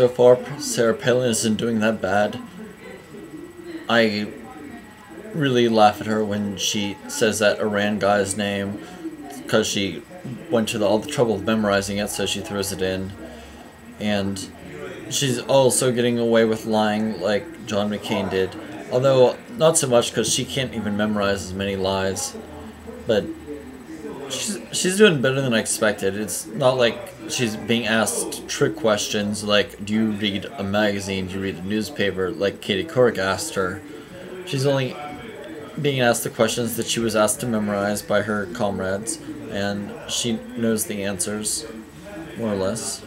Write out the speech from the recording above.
So far, Sarah Palin isn't doing that bad. I really laugh at her when she says that Iran guy's name because she went to the, all the trouble of memorizing it, so she throws it in. And she's also getting away with lying like John McCain did. Although, not so much because she can't even memorize as many lies. But she's, she's doing better than I expected. It's not like she's being asked trick questions like, do you read a magazine, do you read a newspaper, like Katie Couric asked her. She's only being asked the questions that she was asked to memorize by her comrades, and she knows the answers, more or less.